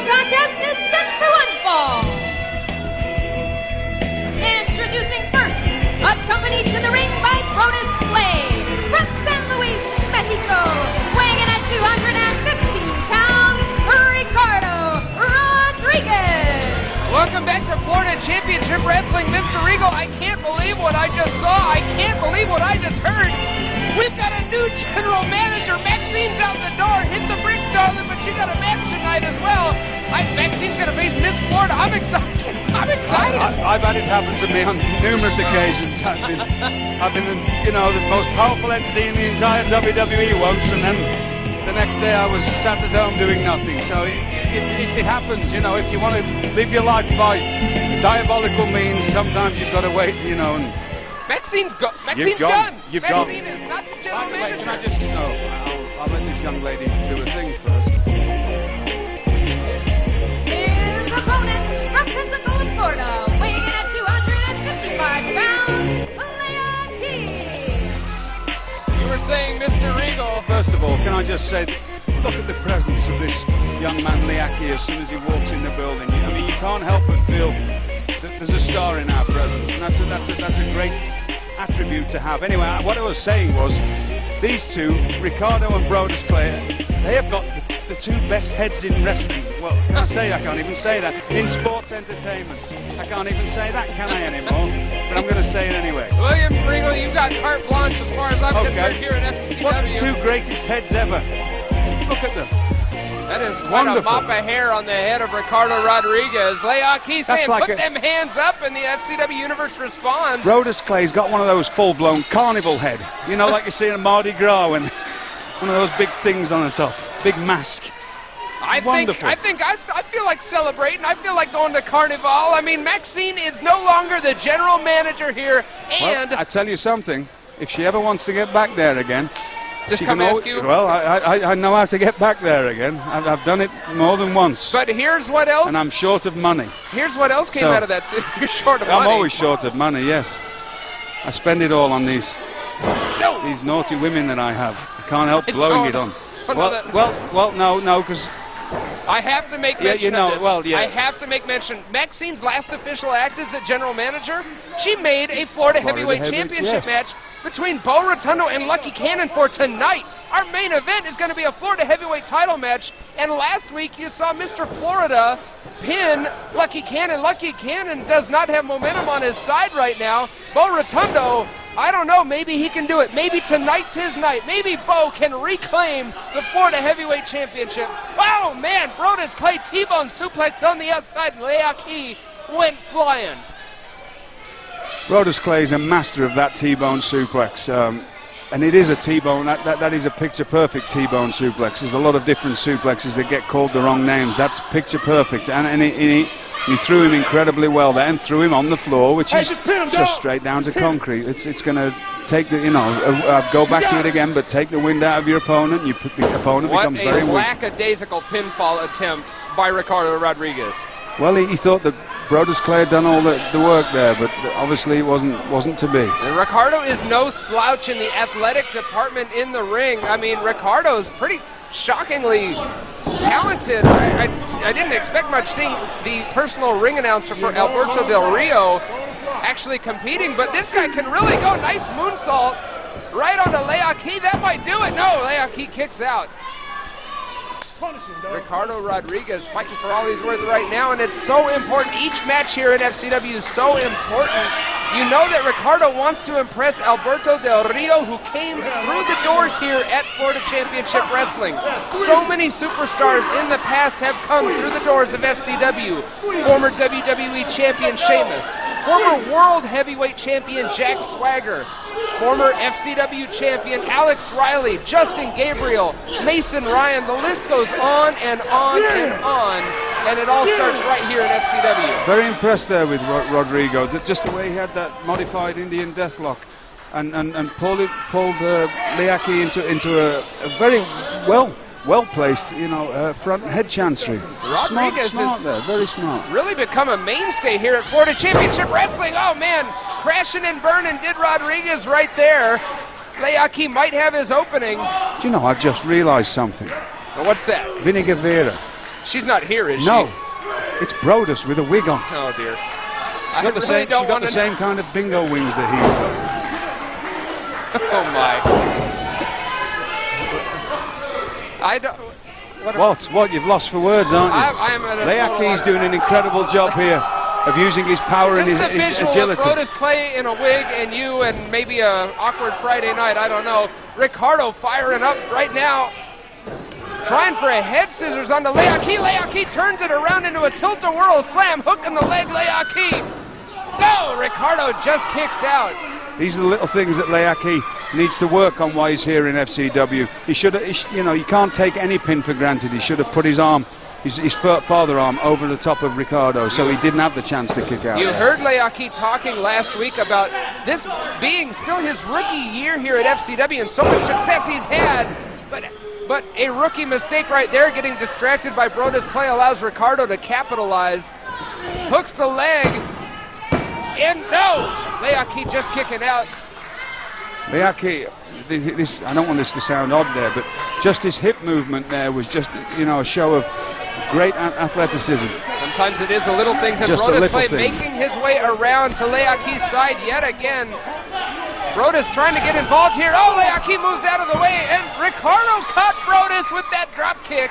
following contest is set for one fall. Introducing first, accompanied to the ring by Brodus Clay from San Luis, Mexico, weighing in at 215 pounds, Ricardo Rodriguez. Welcome back to Florida Championship Wrestling. Mr. Regal, I can't believe what I just saw. I can't believe what I just heard. We've got a new general manager. Maxine's out the door. Hit the bricks, darling, but got a match tonight as well. I, Maxine's going to face Miss Florida. I'm excited. I'm excited. I, I've had it happen to me on numerous occasions. I've been, I've been, you know, the most powerful entity in the entire WWE once, and then the next day I was sat at home doing nothing. So it, it, it, it happens, you know. If you want to live your life by diabolical means, sometimes you've got to wait, you know. And Maxine's, go- Maxine's gone. gone. You've gone. Maxine is not the general the way, can I just, no, I'll, I'll let this young lady do a I just said, look at the presence of this young man Leakee as soon as he walks in the building. I mean, you can't help but feel that there's a star in our presence, and that's a, that's a, that's a great attribute to have. Anyway, what I was saying was, these two, Ricardo and Brodus Clay, two best heads in wrestling. Well, can I say? I can't even say that. In sports entertainment, I can't even say that, can I anymore? But I'm going to say it anyway. William Regal, you've got carte blanche as far as I'm Okay. concerned here at FCW. What the two greatest heads ever? Look at them. That is quite Wonderful. a mop of hair on the head of Ricardo Rodriguez. Leakee saying, like put a- them hands up, and the FCW Universe responds. Brodus Clay's got one of those full-blown carnival head. You know, like you see in Mardi Gras when one of those big things on the top, big mask. I think. I think, I, I feel like celebrating. I feel like going to Carnival. I mean, Maxine is no longer the general manager here, and Well, I tell you something. If she ever wants to get back there again, just she come ask you. Well, I, I, I know how to get back there again. I've, I've done it more than once, but here's what else. and I'm short of money. here's what else came So- out of that. city. You're short of money. I'm always short of money. Yes, I spend it all on these No. these naughty women that I have. I can't help It's blowing it on. No, Well, that- well, well, no, no, because I have to make Yeah, mention you know, of this. well, yeah. I have to make mention. Maxine's last official act as the general manager, she made a Florida, Florida Heavyweight Heavyweight, Championship yes. match between Bo Rotundo and Lucky Cannon for tonight. Our main event is going to be a Florida Heavyweight title match. And last week you saw Mr. Florida pin Lucky Cannon. Lucky Cannon does not have momentum on his side right now. Bo Rotundo. I don't know. Maybe he can do it. Maybe tonight's his night. Maybe Bo can reclaim the Florida Heavyweight Championship. Oh man, Brodus Clay T-bone suplex on the outside. and Leakee went flying. Brodus Clay is a master of that T-bone suplex. Um, and it is a T-bone. That, that, that is a picture-perfect T-bone suplex. There's a lot of different suplexes that get called the wrong names. That's picture-perfect. And, and he, he, he threw him incredibly well there and threw him on the floor, which is just pin him just down. straight down to concrete. It's, it's going to take the, you know, uh, uh, go back to it again, but take the wind out of your opponent. Your p- opponent What becomes very weak. a lackadaisical pinfall attempt by Ricardo Rodriguez. Well, he, he thought that Brodus Clay had done all the, the work there, but obviously it wasn't, wasn't to be. And Ricardo is no slouch in the athletic department in the ring. I mean, Ricardo is pretty shockingly talented. I, I, I didn't expect much seeing the personal ring announcer for Alberto Del Rio actually competing, but this guy can really go. Nice moonsault right onto Leakee. That might do it. No, Leakee kicks out. Ricardo Rodriguez fighting for all he's worth right now, and it's so important. Each match here in FCW is so important. You know that Ricardo wants to impress Alberto Del Rio, who came through the doors here at Florida Championship Wrestling. So many superstars in the past have come through the doors of FCW. Former WWE Champion Sheamus, former World Heavyweight Champion Jack Swagger, former FCW champion Alex Riley, Justin Gabriel, Mason Ryan. The list goes on and on and on, and it all starts right here in FCW. Very impressed there with Ro- Rodrigo, just the way he had that modified Indian deathlock and, and, and pulled, it, pulled uh, Leakee into, into a, a very well well placed, you know, uh, front head chancery. smart, Rodriguez smart is- there, very smart. Really become a mainstay here at Florida Championship Wrestling. Oh man, crashing and burning did Rodriguez right there. Leakee might have his opening. Do you know, I've just realised something. But what's that? Vickie Guerrero, She's not here, is No, she? No. It's Brodus with a wig on. Oh dear. She's got the really same. She's got the same kind of bingo wings that he's got. Oh my. I don't. What? What? What? You've lost for words, aren't you? I, I am at a total Leakee's doing an incredible job here of using his power and his, Just his agility. Brodus Clay in a wig and you and maybe a awkward Friday night. I don't know. Ricardo firing up right now. Trying for a head scissors on onto Leakee. Leakee turns it around into a tilt-a-whirl slam. Hook in the leg, Leakee. No, Ricardo just kicks out. These are the little things that Leakee needs to work on while he's here in FCW. He should, you know, you can't take any pin for granted. He should have put his arm, his, his father arm, over the top of Ricardo, so he didn't have the chance to kick out. You heard Leakee talking last week about this being still his rookie year here at FCW and so much success he's had. But but a rookie mistake right there, getting distracted by Brodus Clay, allows Ricardo to capitalize. Hooks the leg. And no! Leakee just kicking out. Leakee, th- th- this, I don't want this to sound odd there, but just his hip movement there was just, you know, a show of great athleticism. Sometimes it is the little things, and Brodus Clay thing. making his way around to Leakee's side yet again. Brodus trying to get involved here. Oh, Leakee moves out of the way, and Ricardo caught Brodus with that drop kick.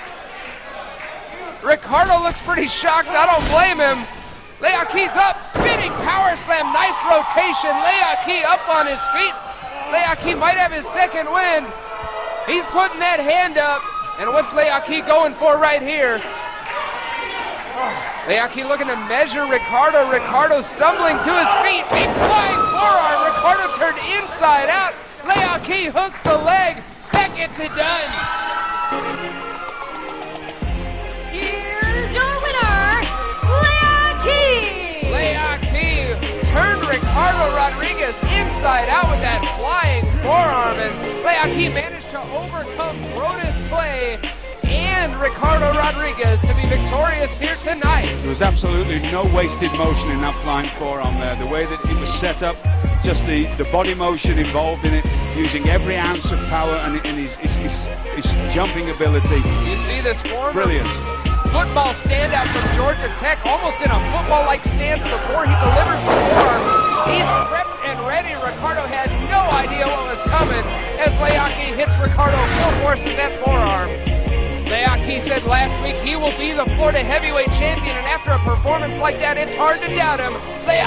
Ricardo looks pretty shocked. I don't blame him. Leakee's up, spinning power slam, nice rotation. Leakee up on his feet. Leakee might have his second win. He's putting that hand up, and what's Leakee going for right here? Leakee looking to measure Ricardo. Ricardo stumbling to his feet. Big flying inside out. Leakee hooks the leg. That gets it done. Here's your winner, Leakee! Leakee turned Ricardo Rodriguez inside out with that flying forearm. And Leakee managed to overcome Brodus Clay and Ricardo Rodriguez to be victorious here tonight. There was absolutely no wasted motion in that flying forearm there. The way that it was set up, just the, the body motion involved in it, using every ounce of power and, and his, his, his, his jumping ability. You see this former Brilliant. football standout from Georgia Tech, almost in a football-like stance before he delivers the forearm. The Florida heavyweight champion, and after a performance like that, it's hard to doubt him. Leakee